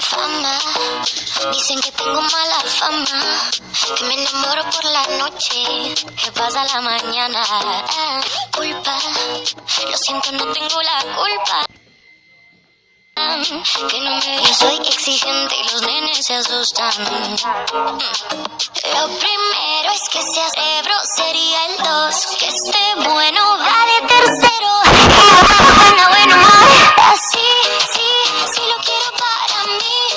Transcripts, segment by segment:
infama. Dicen que tengo mala fama, que me enamoro por la noche, que pasa la mañana. Culpa, lo siento, no tengo la culpa. Que no me yo soy exigente y los nenes se asustan. Lo primero es que seas cerebro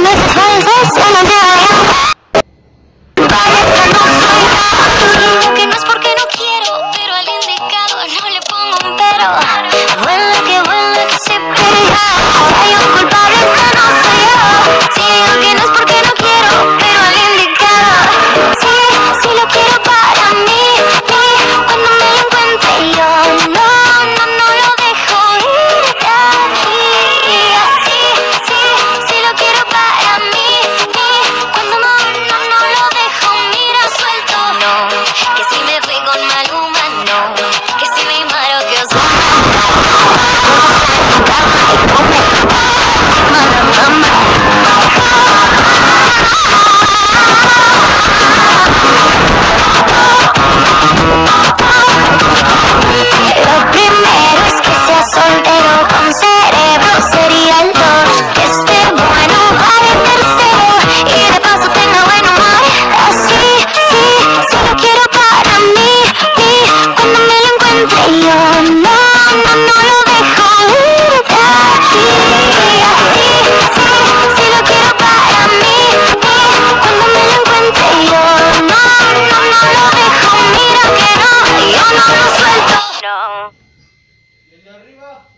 Mrs. Princess, and a girl. 가.